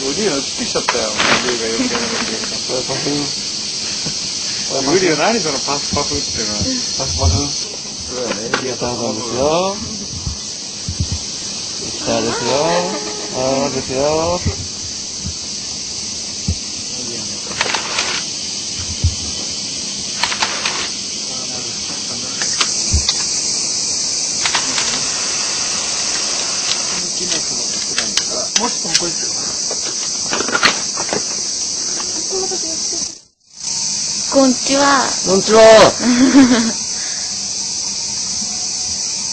リュウが映ってきちゃったよ。リュウが余計なこと言うから。グリュウ何そのパフパフっていうのは。パフパフそうだね。ありがとうございますよ。スターですよ。あーですよ。もしもこいつよ。こんにちは。こんにちは。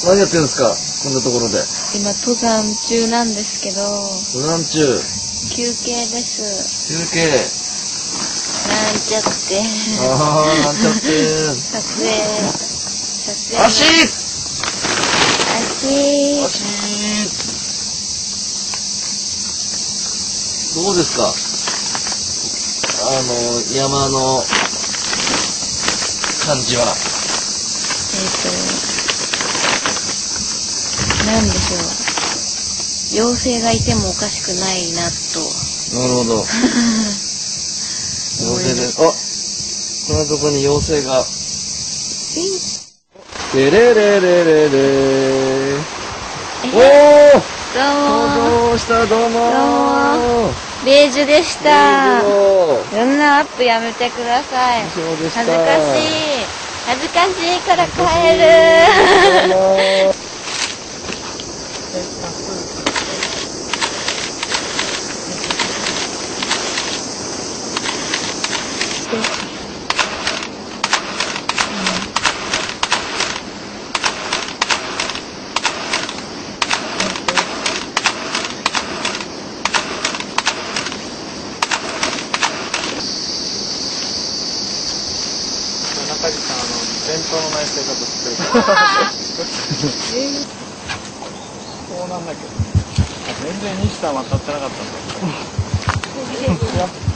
何やってるんですか？こんなところで。今登山中なんですけど、登山中、休憩です。休憩。なんちゃって。あー、なんちゃって。撮影。撮影。足足。足どうですか？あの、山の感じは。えっ、と、なんでしょう。妖精がいてもおかしくないなと。なるほど。妖精で、あこんなとこに妖精が。てれれれれれおえーどうも登場した、どうもどうベージュでした。どそんなアップやめてください。そうでした。恥ずかしい。恥ずかしいから帰る。さん、あの、伝統のない生活してるから。そうなんだけど。全然西田は渡ってなかったんだよ。